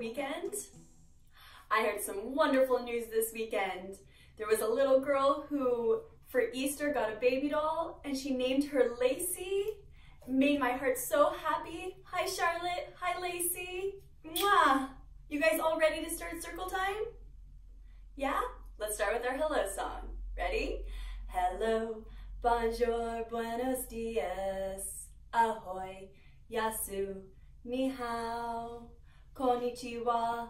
weekend? I heard some wonderful news this weekend. There was a little girl who, for Easter, got a baby doll and she named her Lacey. Made my heart so happy. Hi, Charlotte. Hi, Lacey. Mwah! You guys all ready to start circle time? Yeah? Let's start with our hello song. Ready? Hello, bonjour, buenos dias, ahoy, yasu, ni hao, konnichiwa,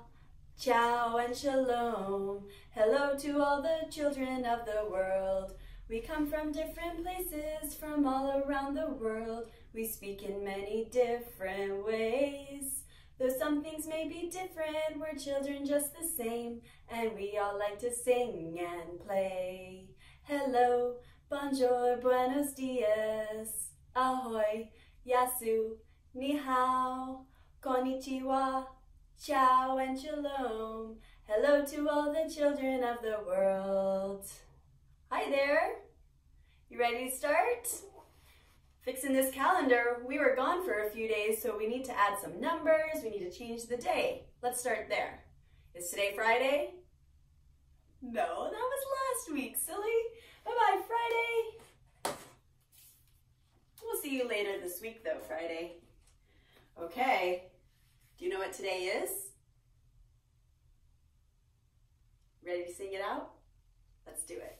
ciao and shalom. Hello to all the children of the world. We come from different places, from all around the world. We speak in many different ways. Though some things may be different, we're children just the same, and we all like to sing and play. Hello, bonjour, buenos dias, ahoy, yasu, ni hao, konnichiwa, ciao and shalom. Hello to all the children of the world. Hi there. You ready to start? Fixing this calendar, we were gone for a few days, so we need to add some numbers, we need to change the day. Let's start there. Is today Friday? No, that was last week, silly. Bye-bye, Friday. We'll see you later this week though, Friday. Okay, do you know what today is? Ready to sing it out? Let's do it.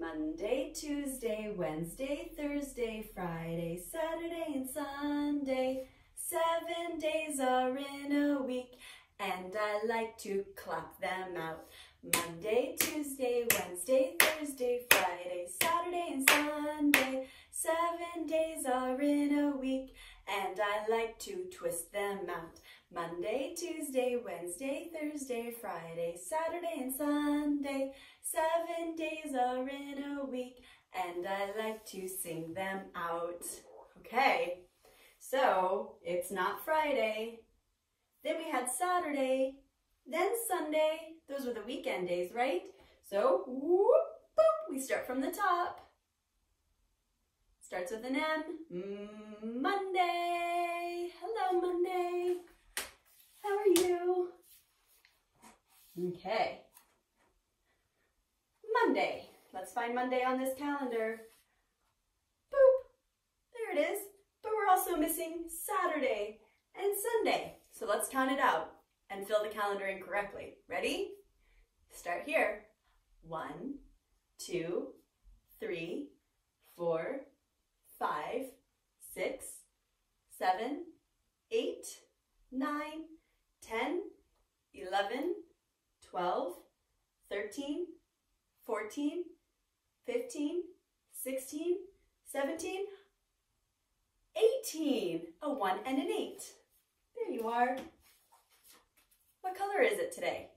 Monday, Tuesday, Wednesday, Thursday, Friday, Saturday, and Sunday. Seven days are in a week, and I like to clock them out. Monday, Tuesday, Wednesday, Thursday, Friday, Saturday, and Sunday. Seven days are in a week, and I like to twist. Monday, Tuesday, Wednesday, Thursday, Friday, Saturday, and Sunday. Seven days are in a week, and I like to sing them out. Okay, so it's not Friday. Then we had Saturday, then Sunday. Those were the weekend days, right? So, whoop, boop, we start from the top. Starts with an M. Monday. Hello, Monday. How are you? Okay. Monday. Let's find Monday on this calendar. Boop. There it is. But we're also missing Saturday and Sunday. So let's count it out and fill the calendar in correctly. Ready? Start here. One, two, three, four, five, six, seven, eight, nine, 10, 11, 12, 13, 14, 15, 16, 17, 18. A 1 and an 8. There you are. What color is it today?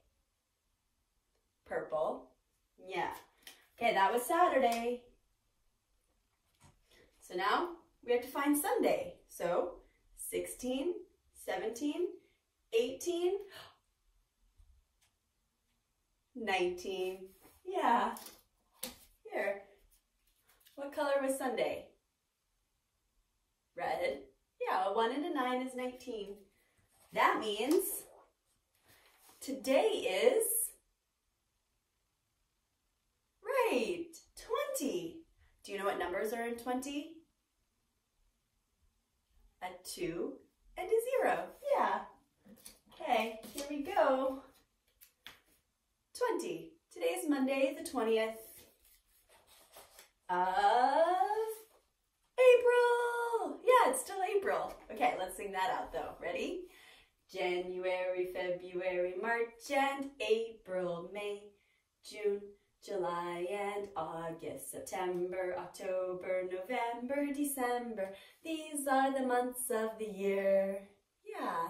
Purple. Yeah. Okay, that was Saturday. So now we have to find Sunday. So 16, 17, 18, 19. Yeah. Here. What color was Sunday? Red. Yeah, a 1 and a 9 is 19. That means today is, right, 20. Do you know what numbers are in 20? A 2 and a 0. Yeah. Okay, here we go. 20. Today's The 20th of April. Yeah, it's still April. Okay, let's sing that out though. Ready? January, February, March, and April, May, June, July, and August, September, October, November, December. These are the months of the year. Yeah.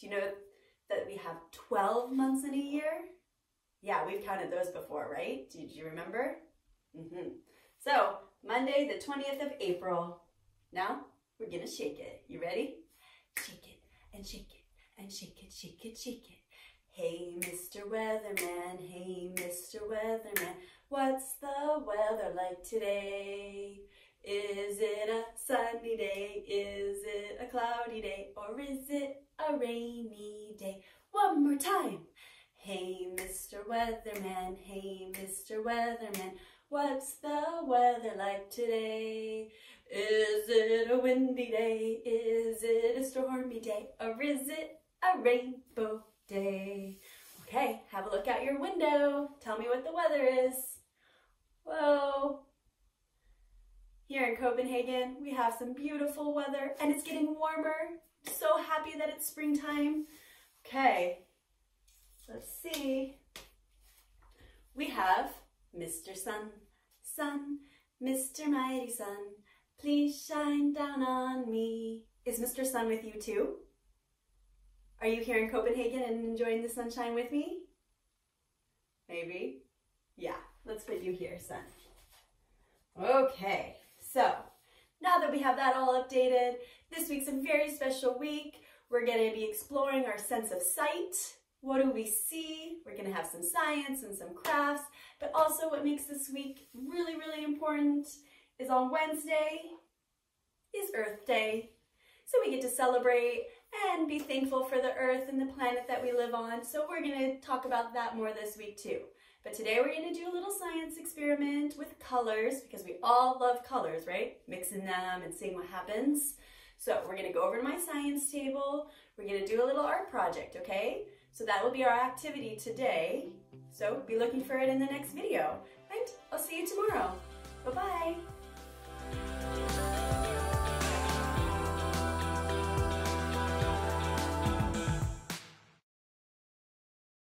Do you know that we have 12 months in a year? Yeah, we've counted those before, right? Did you remember? Mm -hmm. So, Monday, the 20th of April. Now, we're gonna shake it. You ready? Shake it, and shake it, and shake it, shake it, shake it. Hey, Mr. Weatherman, hey, Mr. Weatherman, what's the weather like today? Is it a sunny day? Is it a cloudy day? Or is it a rainy day? One more time. Hey, Mr. Weatherman, hey, Mr. Weatherman, what's the weather like today? Is it a windy day? Is it a stormy day? Or is it a rainbow day? Okay, have a look out your window. Tell me what the weather is. Whoa. Here in Copenhagen, we have some beautiful weather and it's getting warmer. So happy that it's springtime. See. We have Mr. Sun, Sun, Mr. Mighty Sun, please shine down on me. Is Mr. Sun with you too? Are you here in Copenhagen and enjoying the sunshine with me? Maybe? Yeah, let's put you here, Sun. Okay, so now that we have that all updated, this week's a very special week. We're going to be exploring our sense of sight. What do we see? We're to have some science and some crafts, but also what makes this week really, really important is on Wednesday is Earth Day. So we get to celebrate and be thankful for the earth and the planet that we live on. So we're to talk about that more this week too. But today we're to do a little science experiment with colors because we all love colors, right? Mixing them and seeing what happens. So we're to go over to my science table. We're to do a little art project, okay? So that will be our activity today. So be looking for it in the next video. And I'll see you tomorrow. Bye-bye.